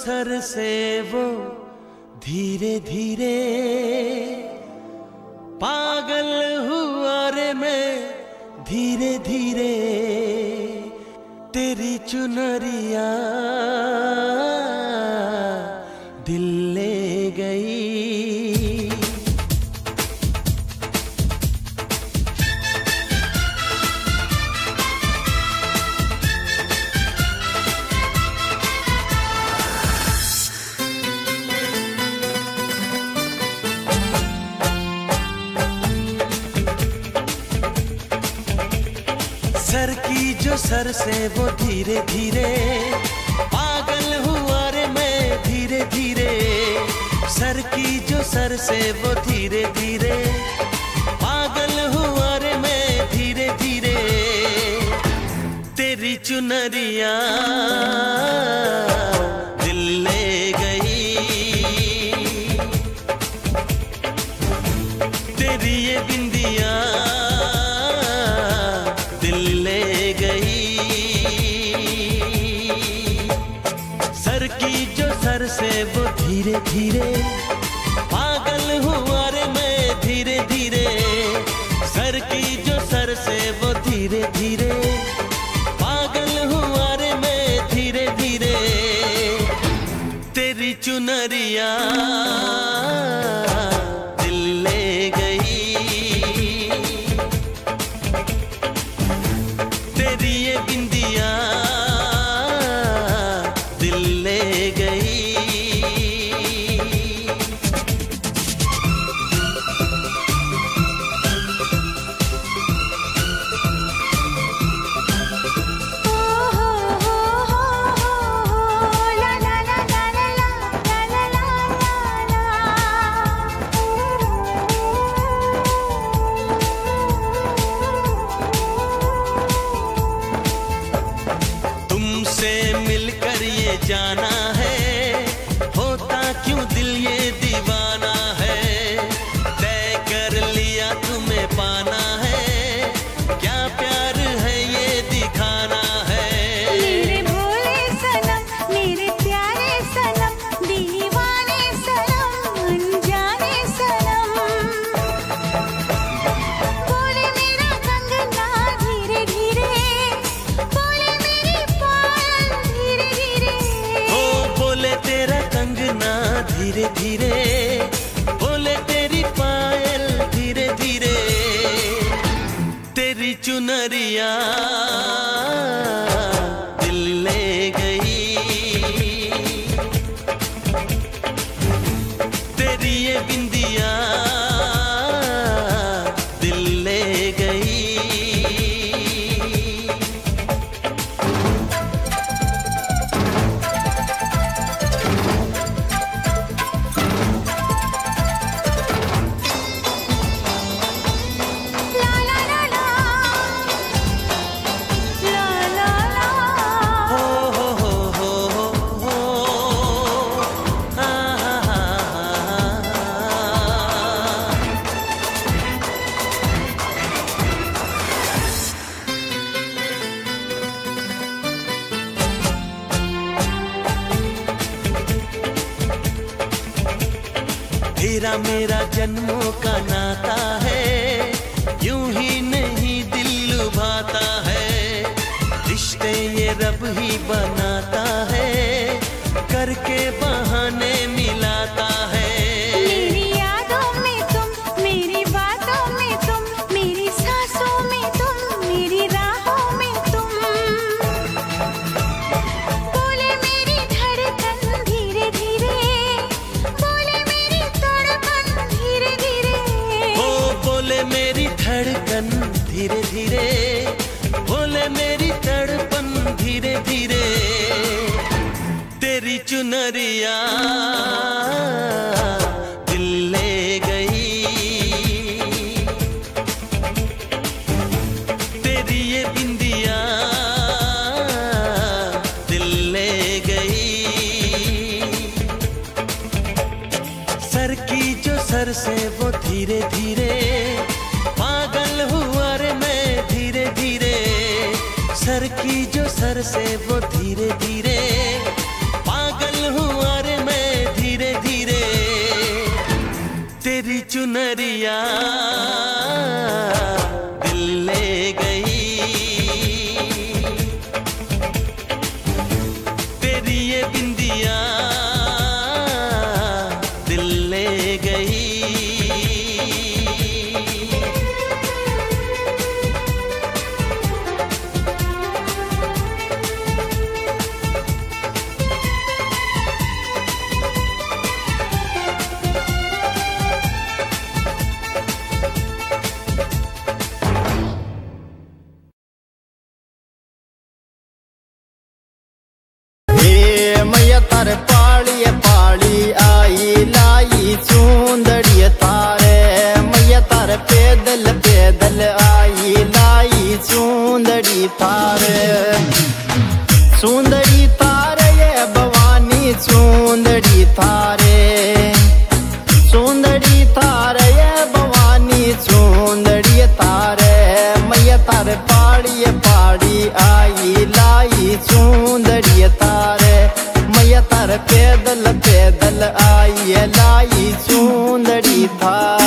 Sir से वो धीरे धीरे पागल हुआ रे मैं धीरे धीरे तेरी चुनरिया दिल सर की जो सर से वो धीरे धीरे। पागल हुआ रे मैं धीरे धीरे। सर की जो सर से वो धीरे धीरे। पागल हुआ रे मैं धीरे धीरे। तेरी चुनरिया दिल गई। तेरी ये बिंदिया धीरे धीरे। पागल हुआ रे मैं धीरे धीरे। सर की जो सर से वो धीरे धीरे। पागल हुआ रे मैं धीरे धीरे। तेरी चुनरिया। जाना तेरी चुनरिया दिल ले गई। तेरी ये बिंदिया तेरा मेरा जन्मों का नाता है, यूँ ही नहीं दिल लुभाता है। रिश्ते ये रब ही बनाता है, करके बहाने मिलाता है। सर की जो सर से वो धीरे धीरे। पागल हुआ रे मैं धीरे धीरे। सर की जो सर से वो धीरे धीरे। पागल हुआ रे मैं धीरे धीरे। तेरी चुनरिया गई। तेरी ये बिंदिया मैया तार पाड़ी पाड़ी आई लाई चूंदड़ी तारे मैया तार पैदल पैदल आई लाई चूंदड़ी तारे सुंदरी तारे ये भवानी चूंदड़ी तारे सुंदरी तारे ये भवानी चूंदड़ी तारे पैदल लाई चूंदड़ी तारे